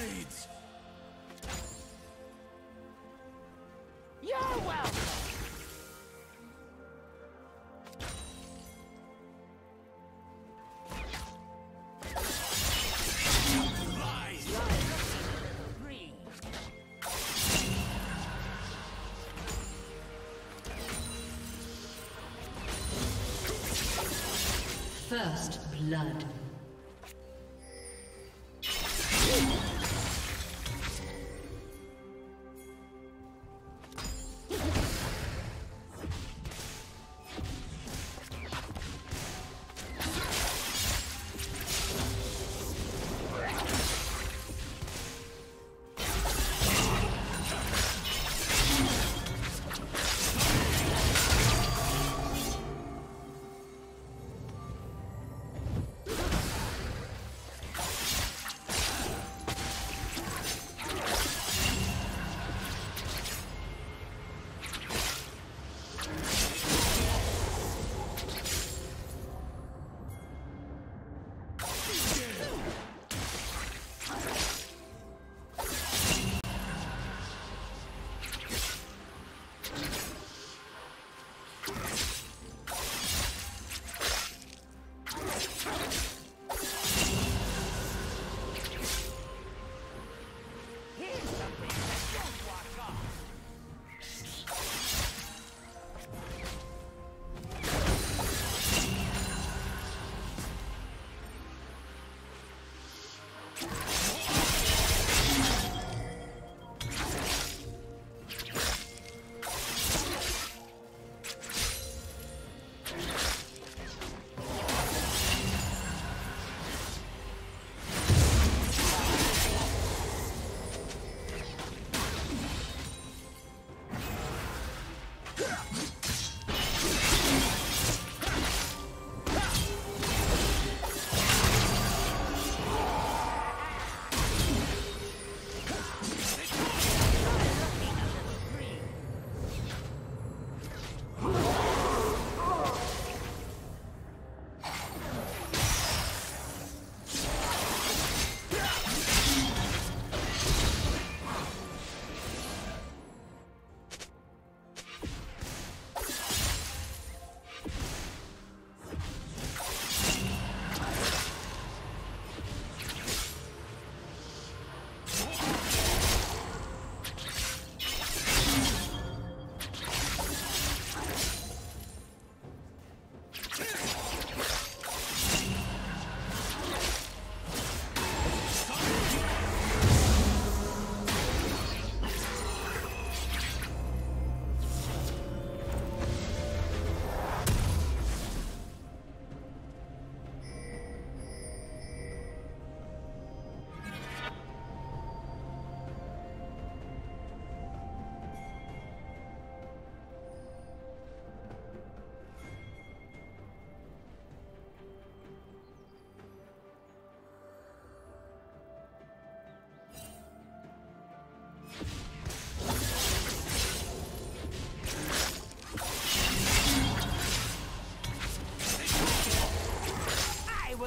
blades! You're welcome. Lies! Breathe. First blood.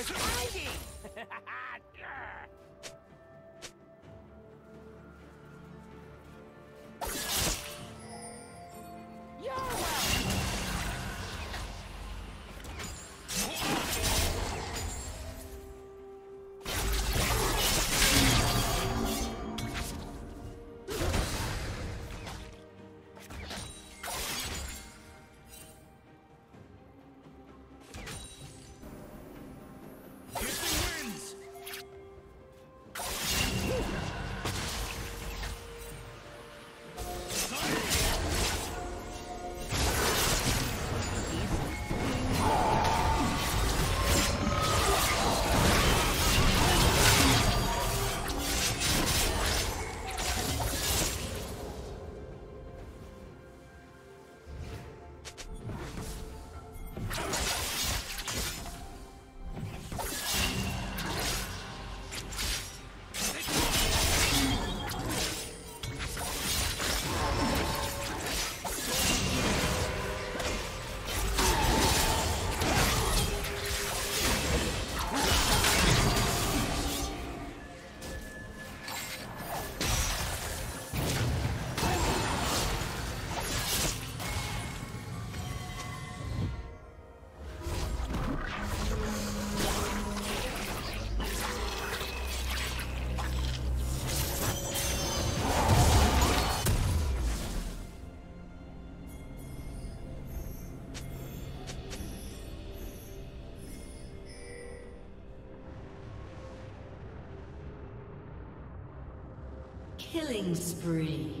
Was hiding. Killing spree.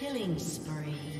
Killing spree.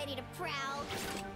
ready to prowl.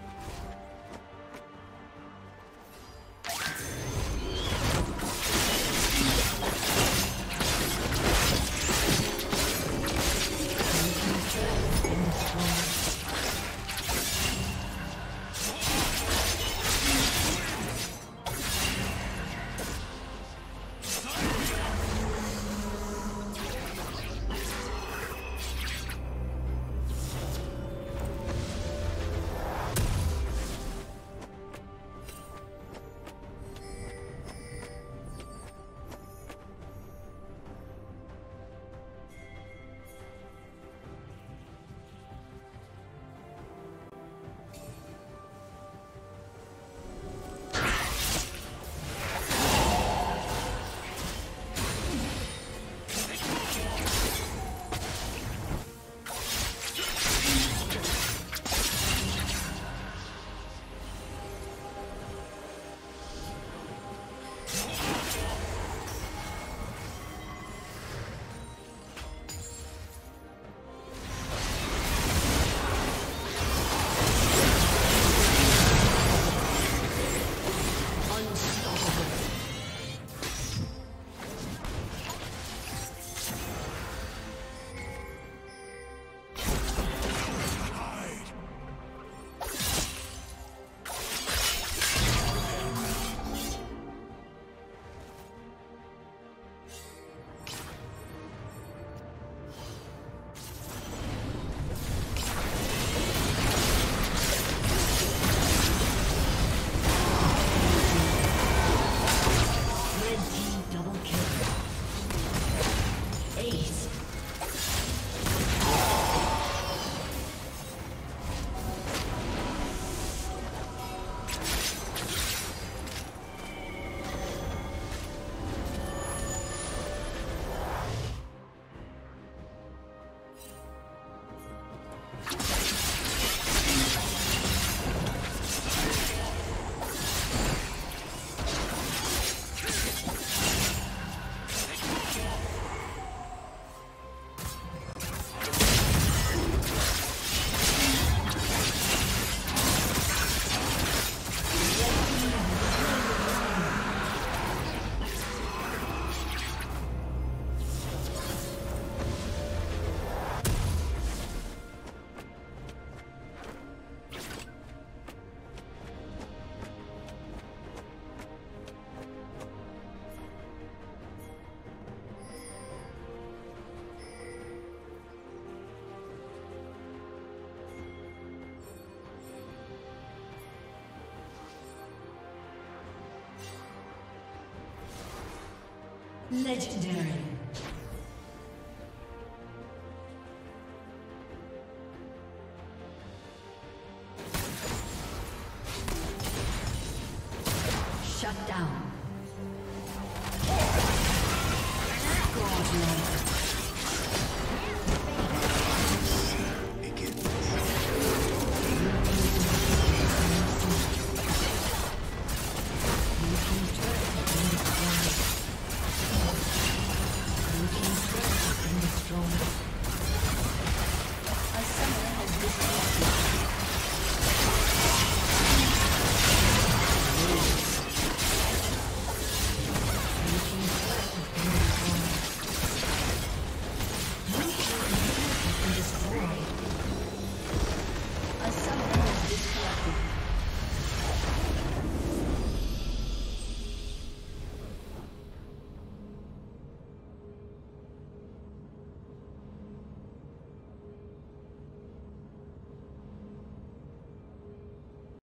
Legendary.